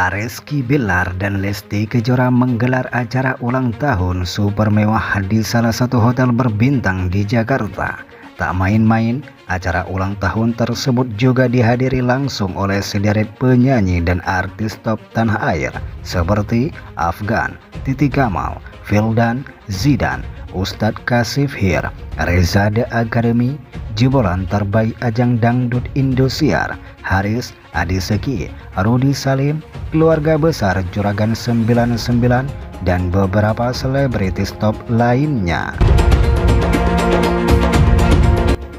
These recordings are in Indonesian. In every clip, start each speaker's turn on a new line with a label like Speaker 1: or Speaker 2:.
Speaker 1: Areski Bilar dan Lesti Kejora menggelar acara ulang tahun super mewah di salah satu hotel berbintang di Jakarta. Tak main-main, acara ulang tahun tersebut juga dihadiri langsung oleh sederet penyanyi dan artis top tanah air seperti Afgan, Titi Kamal, Vildan, Zidan, Ustadz Kasif Hir, Reza The Academy, jebolan terbaik ajang dangdut Indosiar, Haris, Adi Seki, Rudi Salim, keluarga besar Juragan 99, dan beberapa selebritis top lainnya.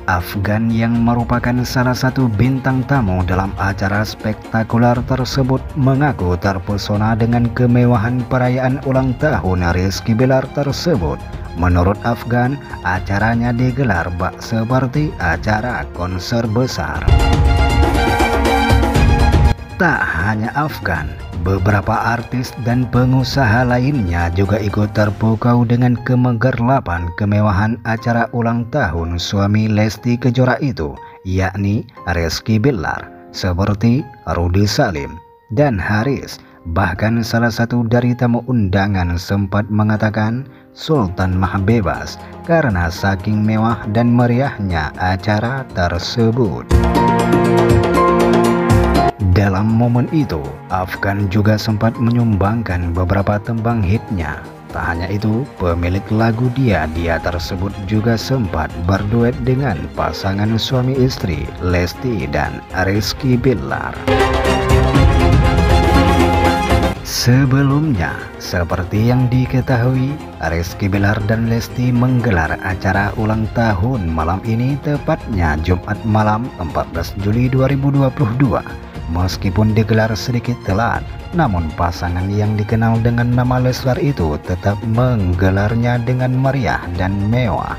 Speaker 1: Afgan yang merupakan salah satu bintang tamu dalam acara spektakuler tersebut mengaku terpesona dengan kemewahan perayaan ulang tahun Rizky Bilar tersebut. Menurut Afgan, acaranya digelar bak seperti acara konser besar. Tak hanya Afgan, beberapa artis dan pengusaha lainnya juga ikut terpukau dengan kemegerlapan kemewahan acara ulang tahun suami Lesti Kejora itu, yakni Rizky Billar, seperti Rudi Salim dan Haris. Bahkan salah satu dari tamu undangan sempat mengatakan Sultan Maha Bebas karena saking mewah dan meriahnya acara tersebut. Dalam momen itu, Afgan juga sempat menyumbangkan beberapa tembang hitnya. Tak hanya itu, pemilik lagu Dia Dia tersebut juga sempat berduet dengan pasangan suami istri Lesti dan Rizky Billar. Sebelumnya, seperti yang diketahui, Rizky Bilar dan Lesti menggelar acara ulang tahun malam ini tepatnya Jumat malam 14 Juli 2022. Meskipun digelar sedikit telat, namun pasangan yang dikenal dengan nama Leslar itu tetap menggelarnya dengan meriah dan mewah.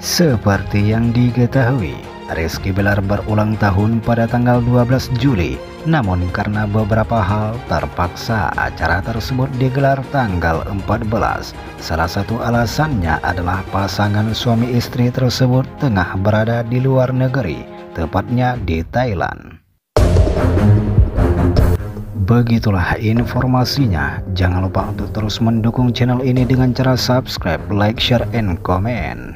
Speaker 1: Seperti yang diketahui, Rizky Bilar berulang tahun pada tanggal 12 Juli namun karena beberapa hal terpaksa acara tersebut digelar tanggal 14. Salah satu alasannya adalah pasangan suami istri tersebut tengah berada di luar negeri, tepatnya di Thailand. Begitulah informasinya. Jangan lupa untuk terus mendukung channel ini dengan cara subscribe, like, share, and comment.